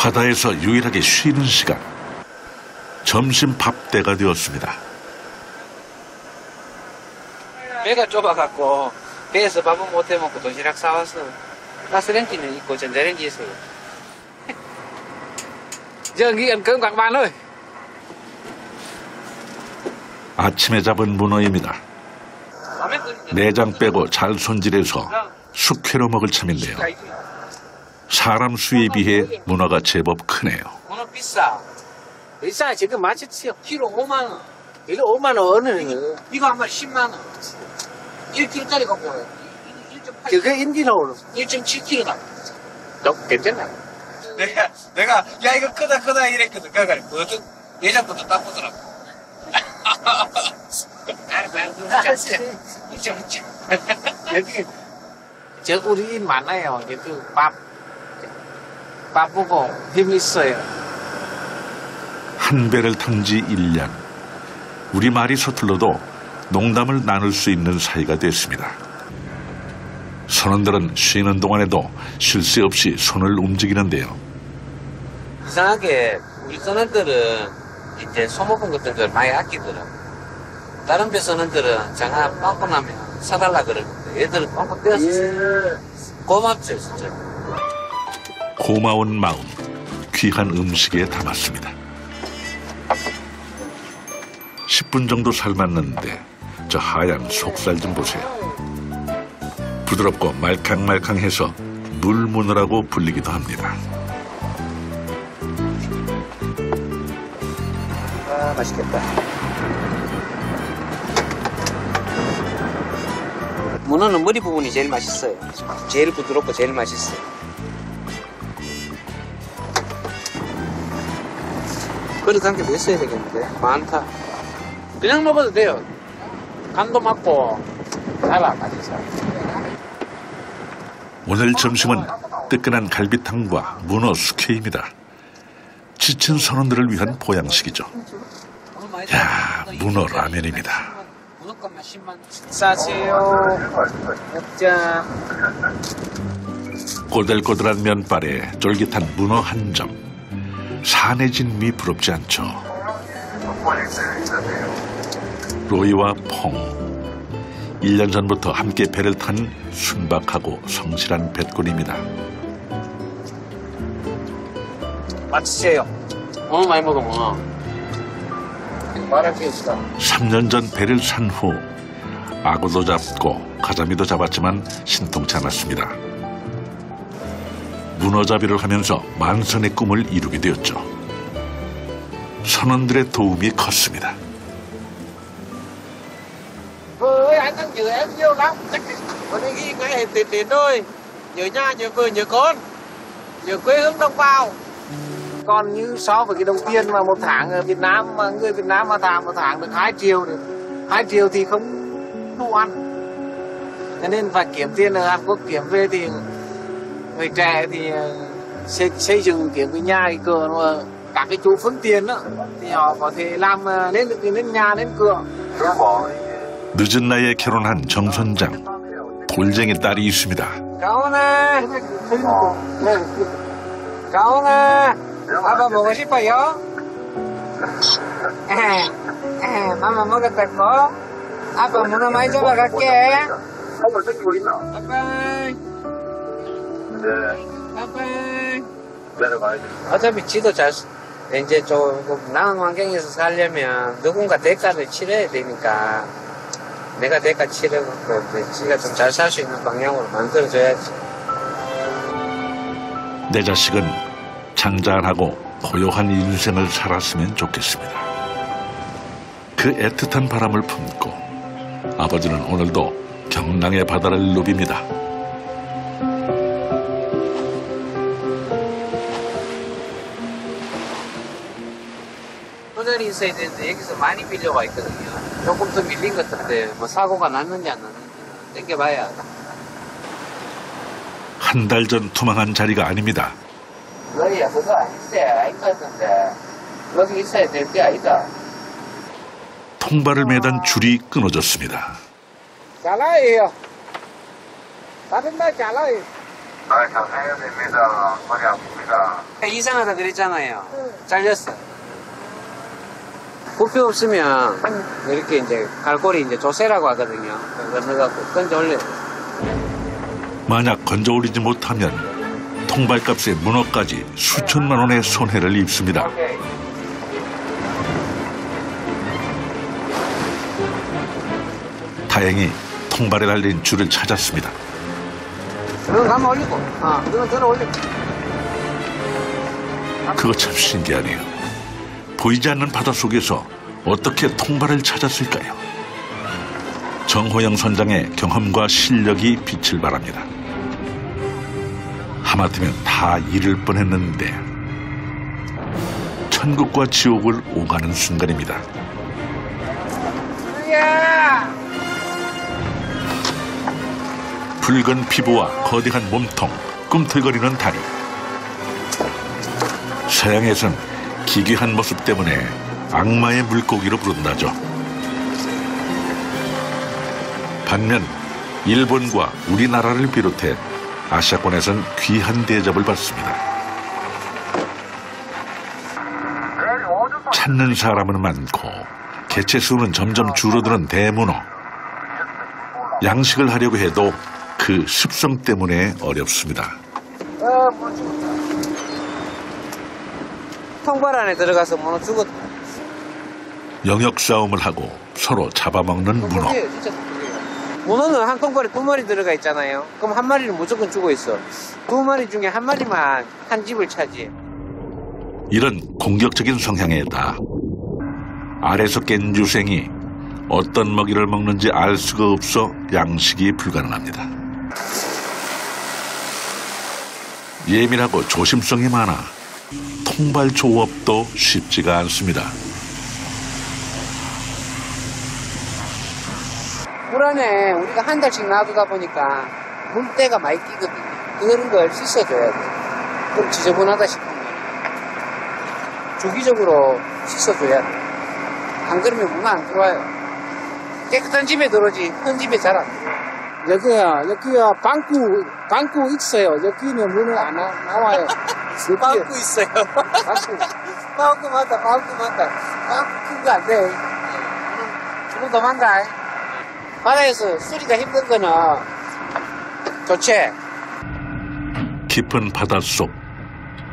바다에서 유일하게 쉬는 시간. 점심 밥 때가 되었습니다. 배가 좁아갖고 배에서 밥은 못 해 먹고 도시락 사왔어. 가스레인지는 있고 전자레인지 있어요. Cơm các bạn ơi. 아침에 잡은 문어입니다. 내장 빼고 잘 손질해서 숙회로 먹을 참인데요. 사람 수에 비해 문어가 제법 크네요. 문어 비싸. 비싸 지금 맛있어요. 키로 5만 원. 키로 5만 원은 이거 한 마리 10만 원. 1kg짜리가 뭐야? 그게 인디노로 1.7kg다. 너 괜찮나? 내가 내가 야 이거 크다 크다 이랬거든. 그러니까 뭐든 예전부터 딱 보더라고. 여기 저 우리 일 많아요. 그 밥, 밥 보고 힘 있어요. 한 배를 탄 지 1년. 우리 말이 서툴러도 농담을 나눌 수 있는 사이가 됐습니다. 선원들은 쉬는 동안에도 쉴 새 없이 손을 움직이는데요. 이상하게 우리 선원들은 이제 소모품 같은 걸 많이 아끼더라고. 다른 배 선원들은 장아 빵꾸 나면 사달라 그러는데 얘들은 빵꾸 떼었어. 고맙죠 진짜. 고마운 마음, 귀한 음식에 담았습니다. 10분 정도 삶았는데 저 하얀 속살 좀 보세요. 부드럽고 말캉말캉해서 물문어라고 불리기도 합니다. 아 맛있겠다. 문어는 머리 부분이 제일 맛있어요. 제일 부드럽고 제일 맛있어요. 개더 있어야 되겠는데 많다. 그냥 먹어도 돼요. 간도 맞고 살아 맛있어. 오늘 점심은 뜨끈한 갈비탕과 문어 숙회입니다. 지친 선원들을 위한 보양식이죠. 야, 문어 라면입니다. 문어값만 10만 원. 싸세요. 먹자. 꼬들꼬들한 면발에 쫄깃한 문어 한 점. 산해진 미 부럽지 않죠. 로이와 퐁. 1년 전부터 함께 배를 탄 순박하고 성실한 뱃꾼입니다. 맛있어요. 문어 많이 먹어 문어. 말할 게 없어. 3년 전 배를 산후 악어도 잡고 가자미도 잡았지만 신통치 않았습니다. 문어잡이를 하면서 만선의 꿈을 이루게 되었죠. 선원들의 도움이 컸습니다. ơi anh đang nhớ em nhiều lắm chắc hôm nay ghi ngày Tết đến rồi nhớ nhà nhớ vợ nhớ con nhớ quê hương đồng bào còn như so với cái đồng tiền mà một tháng ở Việt Nam mà người Việt Nam mà tháng một tháng được 2 triệu thì 2 triệu thì không đủ ăn cho nên phải kiếm tiền ở Hàn Quốc kiếm về thì người trẻ thì ờ, xây, xây dựng kiếm cái nhà cái cửa mà các cái chủ phương tiện đó thì họ có thể làm ờ, lên được cái lên nhà lên cửa 늦은 나이에 결혼한 정 선장. 돌쟁이 딸이 있습니다. 가온아 가온아 아빠 먹고 싶어요? 에, 에, 마마 먹었다고? 아빠 문어 많이 잡아갈게 빠빠 이 빠빠이 어차피 지도 잘 이제 조금 나은 환경에서 살려면 누군가 대가를 치러야 되니까 내가 대가 이제 지가 좀 잘 살 수 있는 방향으로 만들어줘야지 내 자식은 장잘하고 고요한 인생을 살았으면 좋겠습니다. 그 애틋한 바람을 품고 아버지는 오늘도 경랑의 바다를 누빕니다. 있어야 되는데 여기서 많이 밀려와 있거든요. 조금 더 밀린 것 같은데 뭐 사고가 났는지 안 났는지 땡겨봐야. 한 달 전 투망한 자리가 아닙니다. 너희야 그거 있어야 있었는데 여기 있어야 될 게 아니다. 통발을 매단 줄이 끊어졌습니다. lời 다른 날 lời 아, 자세해야 됩니다. 머리 아픕니다. 이상하다 그랬잖아요. 잘렸어. 부피 없으면 이렇게 이제 갈고리 이제 조세라고 하거든요. 그거 넣어갖고 건져 올려. 만약 건져 올리지 못하면 통발값의 문어까지 수천만 원의 손해를 입습니다. 오케이. 다행히 통발에 달린 줄을 찾았습니다. 그건 가만 올리고, 어, 그건 들어 올리고. 그거 참 신기하네요. 보이지 않는 바다 속에서 어떻게 통발을 찾았을까요? 정호영 선장의 경험과 실력이 빛을 발합니다. 하마터면 다 잃을 뻔했는데 천국과 지옥을 오가는 순간입니다. 야! 붉은 피부와 거대한 몸통, 꿈틀거리는 다리. 서양에선 기괴한 모습 때문에 악마의 물고기로 부른다죠. 반면 일본과 우리나라를 비롯해 아시아권에선 귀한 대접을 받습니다. 찾는 사람은 많고 개체 수는 점점 줄어드는 대문어. 양식을 하려고 해도 그 습성 때문에 어렵습니다. 통발 안에 들어가서 문어 죽었다. 영역 싸움을 하고 서로 잡아먹는 문어. 문어는 한 통발에 두 마리 들어가 있잖아요. 그럼 한 마리는 무조건 죽어 있어. 두 마리 중에 한 마리만 한 집을 차지해. 이런 공격적인 성향에다 알에서 깬 유생이 어떤 먹이를 먹는지 알 수가 없어 양식이 불가능합니다. 예민하고 조심성이 많아 통발 조업도 쉽지가 않습니다. 물 안에 우리가 한 달씩 놔두다 보니까 물때가 많이 끼거든요. 그런 걸 씻어줘야 돼. 그럼 지저분하다 싶으면 주기적으로 씻어줘야 돼. 안 그러면 문어 안 들어와요. 깨끗한 집에 들어오지 큰 집에 잘 안 들어와. 여기야, 여기야 방구, 방구 있어요. 여기는 문어 안 나, 나와요. 방구 있어요. 방구 맞다, 방구 맞다. 거안 돼. 조금 더 만다. 바다에서 수리가 힘든 거는 좋지. 깊은 바닷속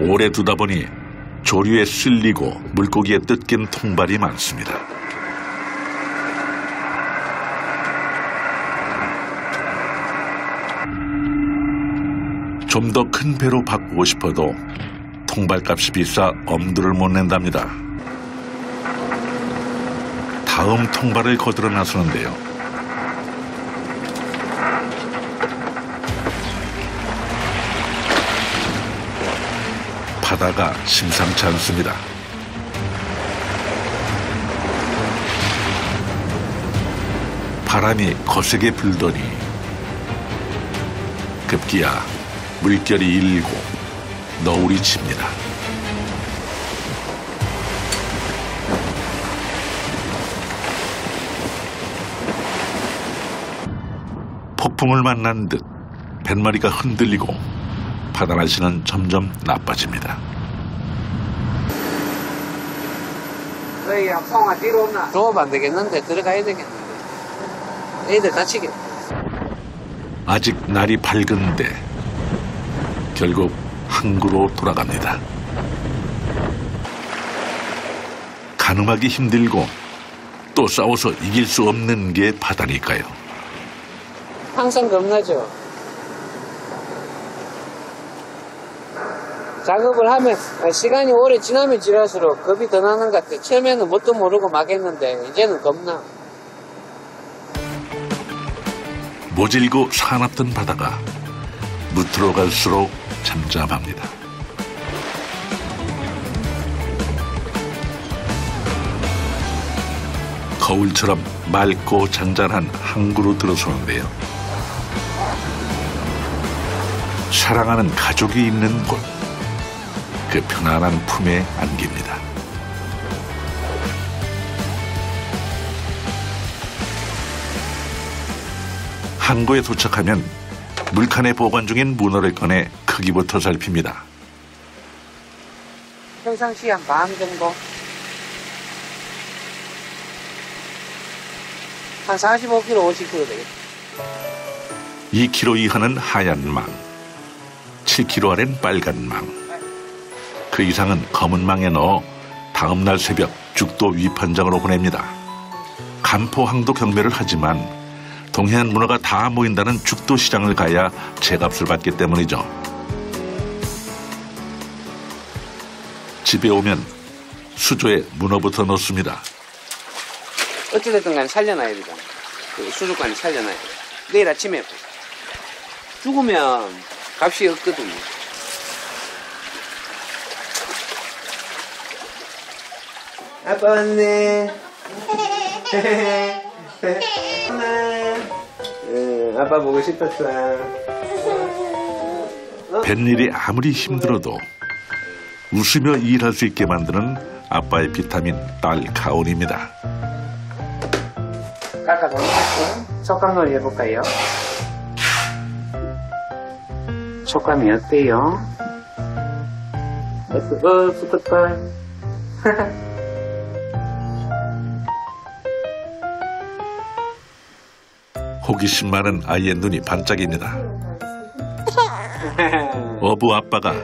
오래 두다 보니 조류에 쓸리고 물고기에 뜯긴 통발이 많습니다. 좀 더 큰 배로 바꾸고 싶어도 통발값이 비싸 엄두를 못 낸답니다. 다음 통발을 거들어 나서는데요. 바다가 심상치 않습니다. 바람이 거세게 불더니 급기야 물결이 일고 너울이 칩니다. 폭풍을 만난 듯 뱃머리가 흔들리고 바다 날씨는 점점 나빠집니다. 너희야 뽕아 뒤로 온나? 조업 안 되겠는데 들어가야 되겠는데. 애들 다치겠다. 아직 날이 밝은데 결국 항구로 돌아갑니다. 가늠하기 힘들고 또 싸워서 이길 수 없는 게 바다니까요. 항상 겁나죠. 작업을 하면 시간이 오래 지나면 지날수록 겁이 더 나는 것 같아. 처음에는 뭣도 모르고 막 했는데 이제는 겁나. 모질고 사납던 바다가 무트로 갈수록 잠잠합니다. 거울처럼 맑고 잔잔한 항구로 들어서는데요. 사랑하는 가족이 있는 곳, 그 편안한 품에 안깁니다. 항구에 도착하면 물칸에 보관 중인 문어를 꺼내 크기부터 살핍니다. 평상시 한반 정도. 한 45kg, 50kg 되겠다. 2kg 이하는 하얀 망, 7kg 아래는 빨간 망. 그 이상은 검은 망에 넣어 다음날 새벽 죽도 위판장으로 보냅니다. 간포항도 경매를 하지만 동해안 문어가 다 모인다는 죽도 시장을 가야 제값을 받기 때문이죠. 집에 오면 수조에 문어부터 넣습니다. 어찌됐든 간에 살려놔야 되잖아. 그 수족관에 살려놔야 돼. 내일 아침에 죽으면 값이 없거든요. 아빠 왔네. 응, 아빠 보고 싶었어. 뱃일이 아무리 힘들어도 웃으며 일할 수 있게 만드는 아빠의 비타민 딸 가온입니다. 깎아서 촉감놀이 해볼까요? 촉감이 어때요? 어때? 어, 붙었다. 호기심 많은 아이의 눈이 반짝입니다. 어부 아빠가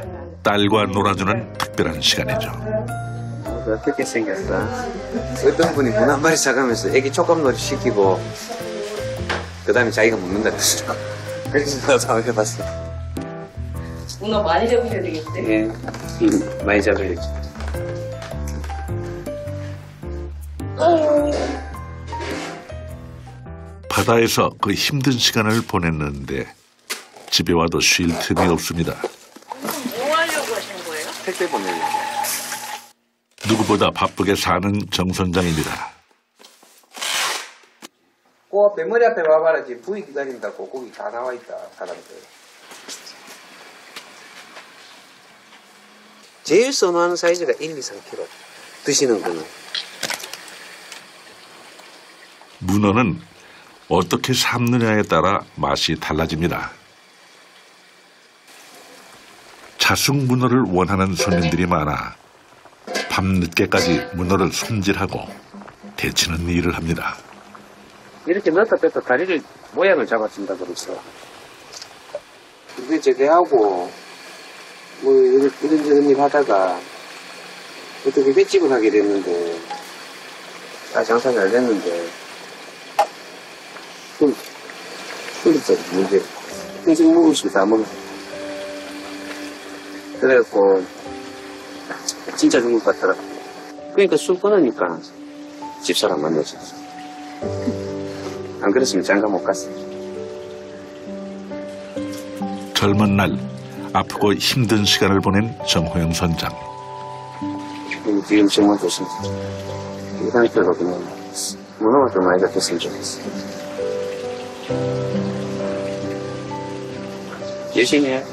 딸과 놀아주는 특별한 시간이죠. 어떻게 생겼어? 어떤 분이 문한 마리 사가면서 애기 촉감놀이 시키고 그 다음에 자기가 먹는다 그랬어. 그래서 나도 한번 해봤어. 문어 많이 잡으셔야 되겠는데. 예, 음, 많이 잡아야지. 바다에서 그 힘든 시간을 보냈는데 집에 와도 쉴 틈이 없습니다. 뭐 하려고 하시는 거예요? 택배 보내려고. 누구보다 바쁘게 사는 정 선장입니다. 그 머리 앞에 와봐라 지금 부위 기다린다고 고기 다 나와 있다 사람들 제일 선호하는 사이즈가 1, 2, 3kg 드시는 거는 문어는 어떻게 삶느냐에 따라 맛이 달라집니다. 자숙 문어를 원하는 손님들이 많아 밤늦게까지 문어를 손질하고 데치는 일을 합니다. 이렇게 넣었다 뺐다 다리를 모양을 잡아준다 그랬어 그게 제대하고 뭐 이런- 이런저런 일 하다가 어떻게 횟집을 하게 됐는데 다 장사 잘 됐는데 300짜리 문제. 평생 먹을 수 있다, 먹어. 그래갖고, 진짜 중국 같더라. 그러니까 술 끊으니까 집사람 만나셨어. 안 그랬으면 장가 못 갔어. 젊은 날 아프고 힘든 시간을 보낸 정호영 선장. 지금 정말 좋습니다. 이 상태로 그냥 무너가 좀 많이 잡혔으면 좋겠어요. 열심히 해.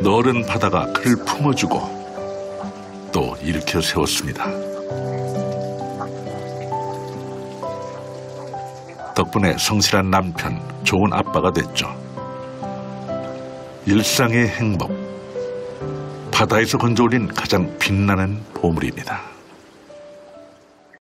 너른 바다가 그를 품어주고 또 일으켜 세웠습니다. 덕분에 성실한 남편, 좋은 아빠가 됐죠. 일상의 행복. 바다에서 건져올린 가장 빛나는 보물입니다.